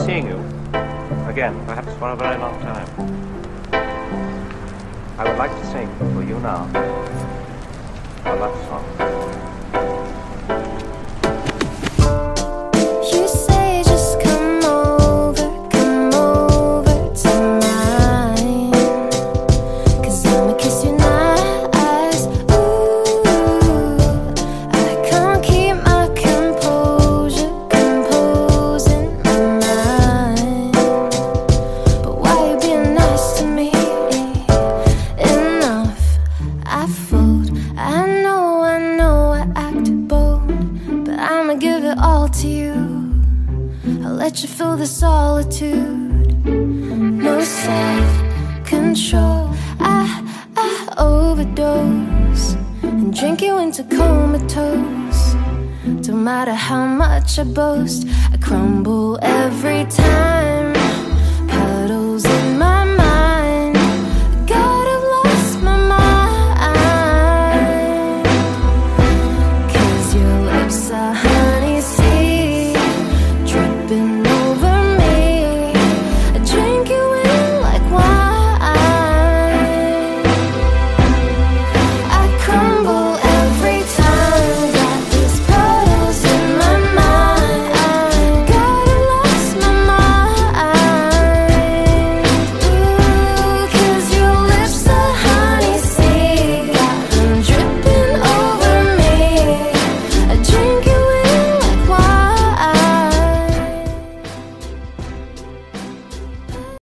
seeing you again, perhaps for a very long time. I would like to sing for you now a love song. All to you. I'll let you feel the solitude. No self control. I, I overdose and drink you into comatose. Don't matter how much I boast, I crumble been known